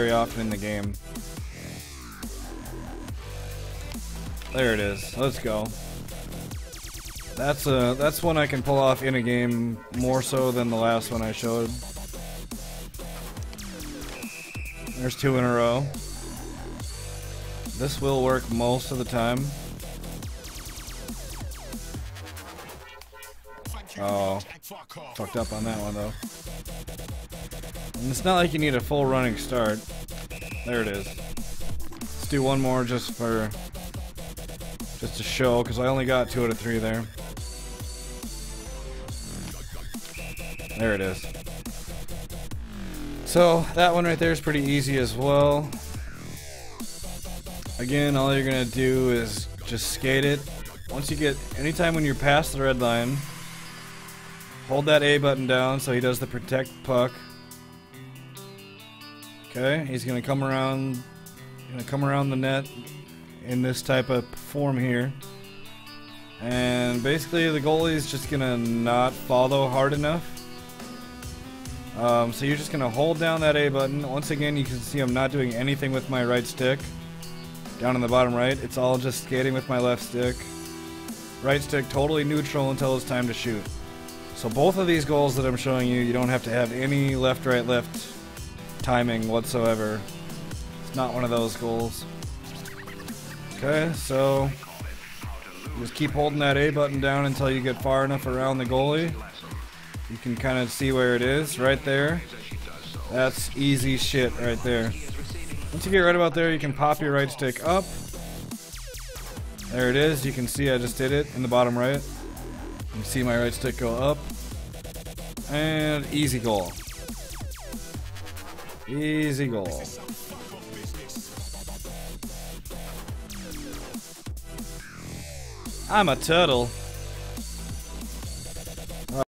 very often in the game. There it is. Let's go. That's a that's one I can pull off in a game more so than the last one I showed. There's two in a row. This will work most of the time. Oh, fucked up on that one though. It's not like you need a full running start. There it is. Let's do one more just for just to show, because I only got two out of three there. There it is. So, that one right there is pretty easy as well. Again, all you're gonna do is just skate it. Once you get, anytime when you're past the red line, hold that A button down so he does the protect puck. Okay, he's gonna come around, gonna come around the net in this type of form here. And basically the goalie is just gonna not follow hard enough. Um, so you're just gonna hold down that A button. Once again, you can see I'm not doing anything with my right stick. Down in the bottom right, it's all just skating with my left stick. Right stick totally neutral until it's time to shoot. So both of these goals that I'm showing you, you don't have to have any left, right, left timing whatsoever. It's not one of those goals. Okay, so just keep holding that A button down until you get far enough around the goalie. You can kind of see where it is, right there. That's easy shit right there. Once you get right about there, you can pop your right stick up. There it is. You can see I just did it in the bottom right. You can see my right stick go up. And easy goal. Easy goal. I'm a turtle.